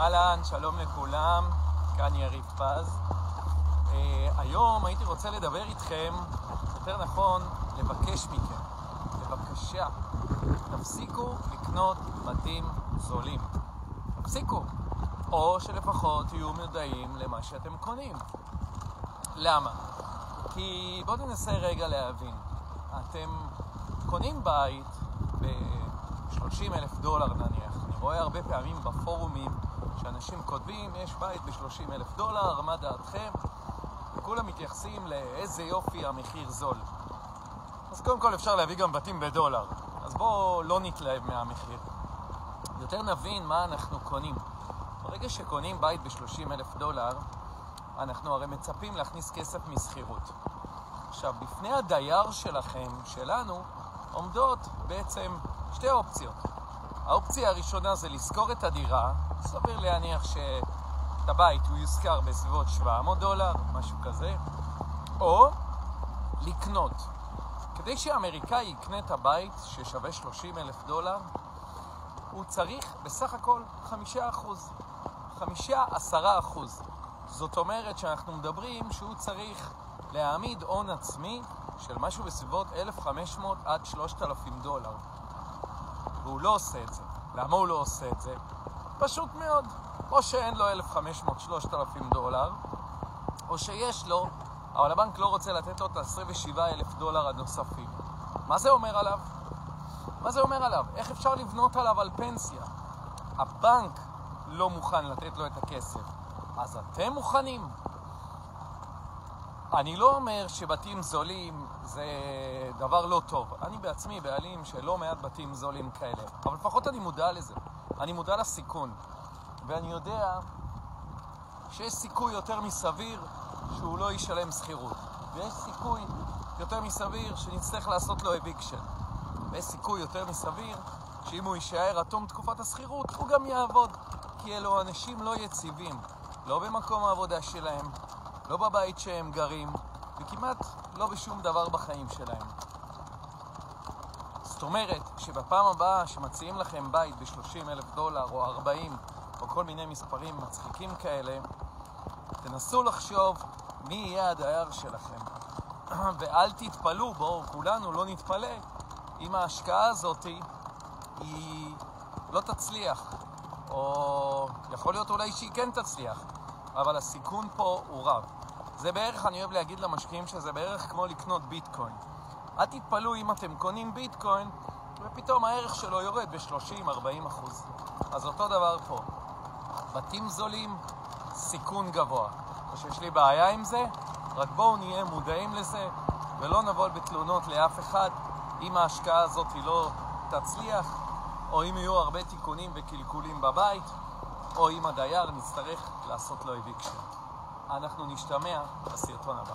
אהלן, שלום לכולם, כאן יריב פז. Uh, היום הייתי רוצה לדבר איתכם, יותר נכון, לבקש מכם, בבקשה, תפסיקו לקנות בתים זולים. תפסיקו. או שלפחות תהיו מודעים למה שאתם קונים. למה? כי בואו ננסה רגע להבין. אתם קונים בית ב-30 אלף דולר נניח. אני רואה הרבה פעמים בפורומים שאנשים כותבים, יש בית ב-30 אלף דולר, מה דעתכם? וכולם מתייחסים לאיזה יופי המחיר זול. אז קודם כל אפשר להביא גם בתים בדולר. אז בואו לא נתלהב מהמחיר. יותר נבין מה אנחנו קונים. ברגע שקונים בית ב-30 אלף דולר, אנחנו הרי מצפים להכניס כסף משכירות. עכשיו, בפני הדייר שלכם, שלנו, עומדות בעצם שתי אופציות. האופציה הראשונה זה לשכור את הדירה, סביר להניח שאת הבית הוא יושכר בסביבות 700 דולר, משהו כזה, או לקנות. כדי שאמריקאי יקנה את הבית ששווה 30 אלף דולר, הוא צריך בסך הכל 5 אחוז. 5-10 אחוז. זאת אומרת שאנחנו מדברים שהוא צריך להעמיד הון עצמי של משהו בסביבות 1,500 עד 3,000 דולר. והוא לא עושה את זה. למה הוא לא עושה את זה? פשוט מאוד. או שאין לו 1,500-3,000 דולר, או שיש לו, אבל הבנק לא רוצה לתת לו את ה-27,000 דולר הנוספים. מה זה אומר עליו? מה זה אומר עליו? איך אפשר לבנות עליו על פנסיה? הבנק לא מוכן לתת לו את הכסף. אז אתם מוכנים? אני לא אומר שבתים זולים זה דבר לא טוב. אני בעצמי בעלים של לא מעט בתים זולים כאלה, אבל לפחות אני מודע לזה. אני מודע לסיכון. ואני יודע שיש סיכוי יותר מסביר שהוא לא ישלם שכירות. ויש סיכוי יותר מסביר שנצטרך לעשות לו אביקשן. ויש סיכוי יותר מסביר שאם הוא יישאר עד תום תקופת השכירות, הוא גם יעבוד. כי אלו אנשים לא יציבים, לא במקום העבודה שלהם, לא בבית שהם גרים, וכמעט לא בשום דבר בחיים שלהם. זאת אומרת שבפעם הבאה שמציעים לכם בית ב-30 אלף דולר או 40 או כל מיני מספרים מצחיקים כאלה, תנסו לחשוב מי יהיה הדייר שלכם. ואל תתפלאו, בואו כולנו לא נתפלא אם ההשקעה הזאת היא לא תצליח. או יכול להיות אולי שהיא כן תצליח, אבל הסיכון פה הוא רב. זה בערך, אני אוהב להגיד למשקיעים שזה בערך כמו לקנות ביטקוין. אל תתפלאו אם אתם קונים ביטקוין ופתאום הערך שלו יורד ב-30-40 אחוז. אז אותו דבר פה. בתים זולים, סיכון גבוה. או שיש לי בעיה עם זה, רק בואו נהיה מודעים לזה ולא נבוא בתלונות לאף אחד אם ההשקעה הזאת לא תצליח או אם יהיו הרבה תיקונים וקלקולים בבית, או אם הדייר נצטרך לעשות לו אביקשן. אנחנו נשתמע בסרטון הבא.